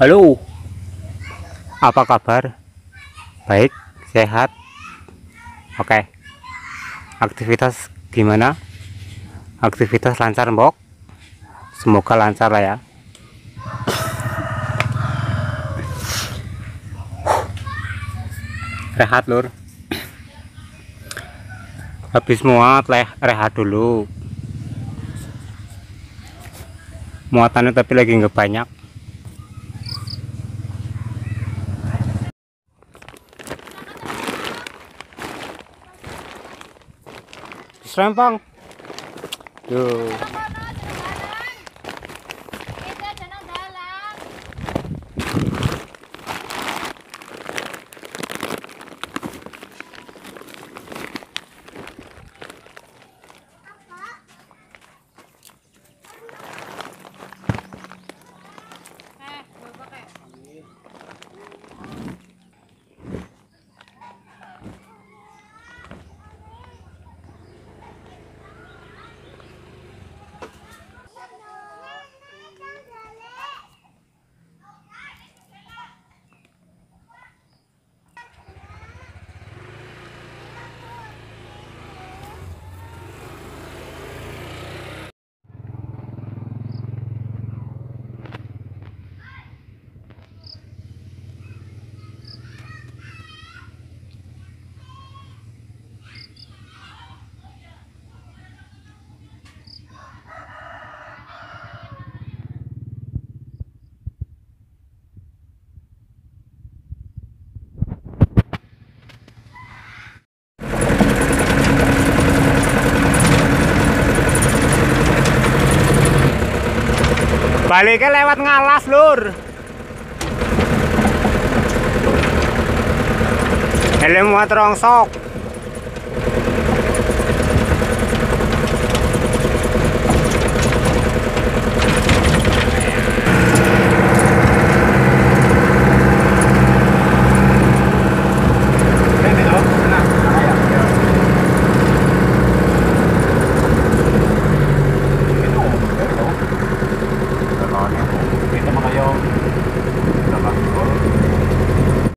Halo, apa kabar? Baik, sehat. Oke, aktivitas gimana? Aktivitas lancar, Mbok? Semoga lancar lah ya. Rehat, Lur. Habis muat, leh, rehat dulu. Muatannya tapi lagi nggak banyak. Serempang. Tuh. Baliknya lewat ngalas, Lur. Helm muat rongsok.